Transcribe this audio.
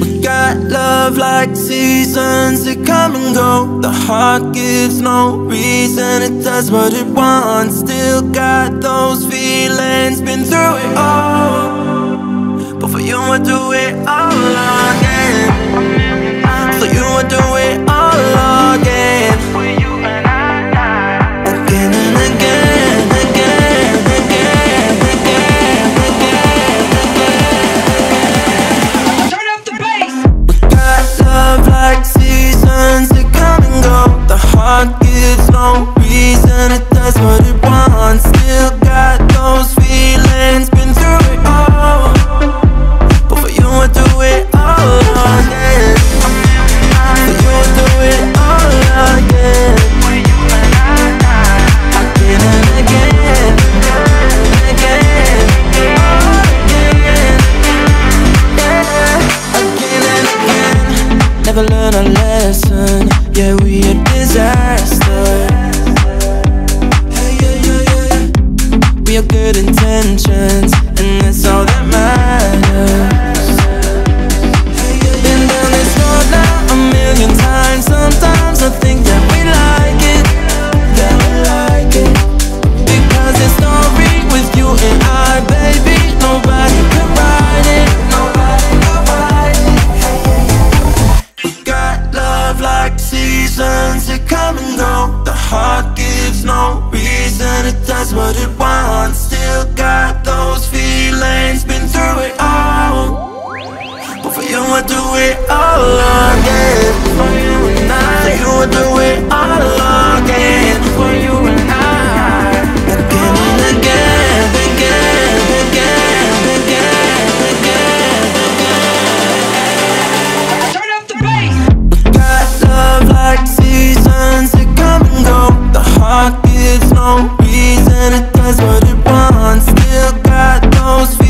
We got love like seasons that come and go. The heart gives no reason, it does what it wants. Still got those feelings, been through it all. But for you, I do it all Never learn a lesson. Yeah, we a disaster. We have good intentions, seasons that come and go The heart gives no reason, it does what it wants. Still got those feelings, been through it all. But for you I do it all. gives no reason, it does what it wants. Still got those feelings.